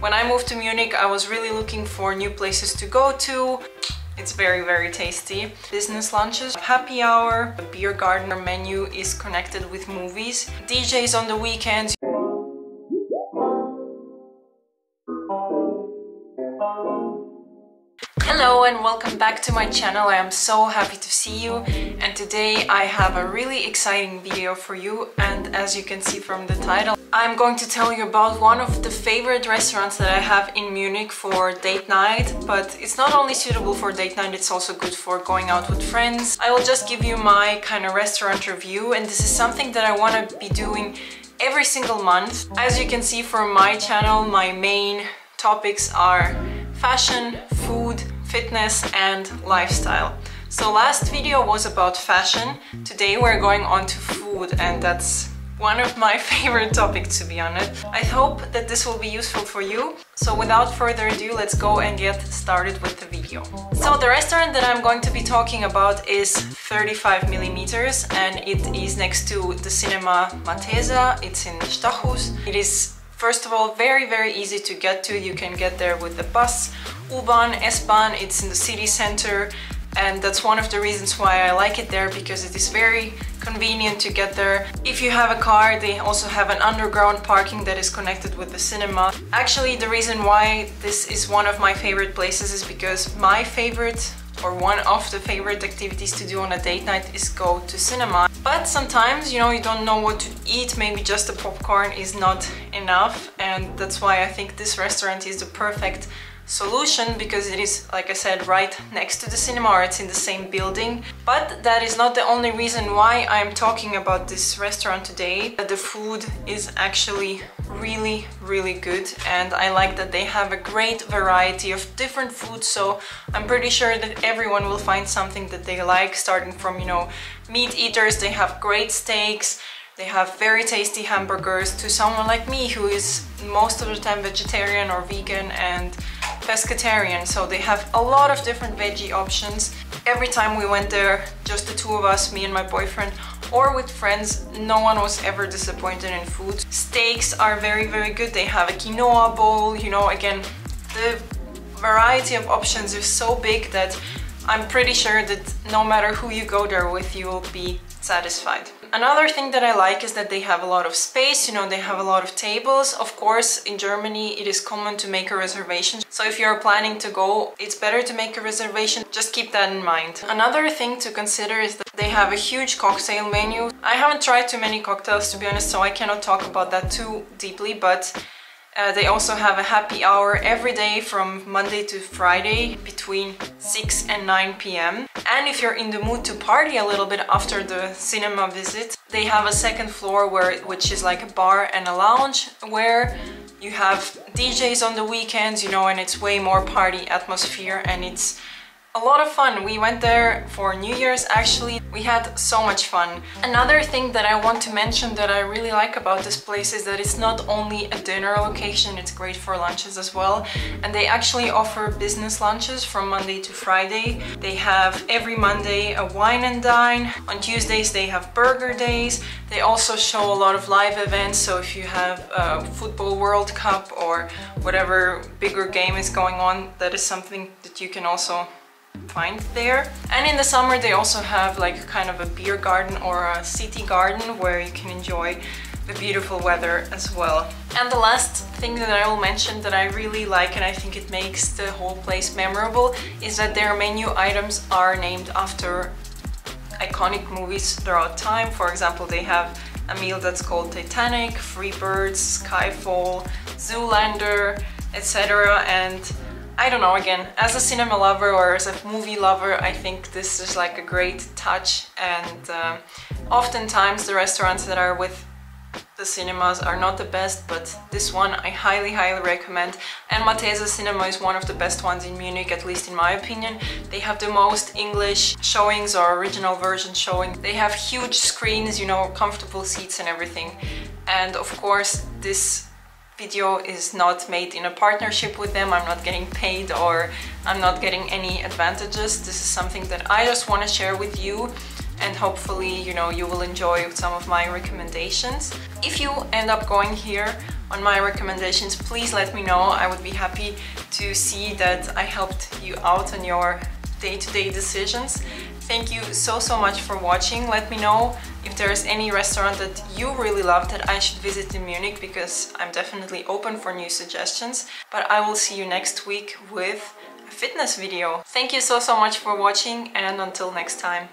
When I moved to Munich, I was really looking for new places to go to. It's very, very tasty. Business lunches, happy hour, the beer garden menu is connected with movies, DJs on the weekends. Hello and welcome back to my channel. I am so happy to see you and today I have a really exciting video for you and as you can see from the title I'm going to tell you about one of the favorite restaurants that I have in Munich for date night but it's not only suitable for date night it's also good for going out with friends. I will just give you my kind of restaurant review and this is something that I want to be doing every single month. As you can see from my channel my main topics are fashion, food, fitness and lifestyle. So last video was about fashion. Today we're going on to food and that's one of my favorite topics to be honest. I hope that this will be useful for you. So without further ado, let's go and get started with the video. So the restaurant that I'm going to be talking about is 35 millimeters and it is next to the cinema Mathäser. It's in Stachus. It is First of all, very, very easy to get to. You can get there with the bus, U-Bahn, S-Bahn, it's in the city center and that's one of the reasons why I like it there because it is very convenient to get there. If you have a car, they also have an underground parking that is connected with the cinema. Actually, the reason why this is one of my favorite places is because my favorite or one of the favorite activities to do on a date night is go to cinema. But sometimes, you know, you don't know what to eat, maybe just a popcorn is not enough. And that's why I think this restaurant is the perfect solution because it is, like I said, right next to the cinema or it's in the same building. But that is not the only reason why I'm talking about this restaurant today. The food is actually really, really good and I like that they have a great variety of different foods so I'm pretty sure that everyone will find something that they like starting from, you know, meat eaters, they have great steaks, they have very tasty hamburgers to someone like me who is most of the time vegetarian or vegan and pescatarian so they have a lot of different veggie options. Every time we went there just the two of us me and my boyfriend or with friends no one was ever disappointed in food. Steaks are very very good. They have a quinoa bowl you know again the variety of options is so big that I'm pretty sure that no matter who you go there with you will be satisfied. Another thing that I like is that they have a lot of space, you know, they have a lot of tables. Of course, in Germany it is common to make a reservation. So if you're planning to go, it's better to make a reservation. Just keep that in mind. Another thing to consider is that they have a huge cocktail menu. I haven't tried too many cocktails to be honest, so I cannot talk about that too deeply, but uh, they also have a happy hour every day from Monday to Friday between 6 and 9 p.m. And if you're in the mood to party a little bit after the cinema visit, they have a second floor where which is like a bar and a lounge where you have DJs on the weekends, you know, and it's way more party atmosphere and it's a lot of fun. We went there for New Year's actually. We had so much fun. Another thing that I want to mention that I really like about this place is that it's not only a dinner location, it's great for lunches as well. And they actually offer business lunches from Monday to Friday. They have every Monday a wine and dine. On Tuesdays they have burger days. They also show a lot of live events. So if you have a football World Cup or whatever bigger game is going on, that is something that you can also find there. And in the summer they also have like kind of a beer garden or a city garden where you can enjoy the beautiful weather as well. And the last thing that I will mention that I really like and I think it makes the whole place memorable is that their menu items are named after iconic movies throughout time. For example, they have a meal that's called Titanic, Freebirds, Skyfall, Zoolander, etc. And I don't know, again, as a cinema lover or as a movie lover, I think this is like a great touch and uh, oftentimes the restaurants that are with the cinemas are not the best, but this one I highly, highly recommend. And Mathäser Cinema is one of the best ones in Munich, at least in my opinion. They have the most English showings or original version showing. They have huge screens, you know, comfortable seats and everything. And of course, this video is not made in a partnership with them. I'm not getting paid or I'm not getting any advantages. This is something that I just want to share with you and hopefully, you know, you will enjoy some of my recommendations. If you end up going here, on my recommendations, please let me know. I would be happy to see that I helped you out on your day-to-day -day decisions. Thank you so, so much for watching. Let me know if there's any restaurant that you really love that I should visit in Munich because I'm definitely open for new suggestions. But I will see you next week with a fitness video. Thank you so, so much for watching and until next time.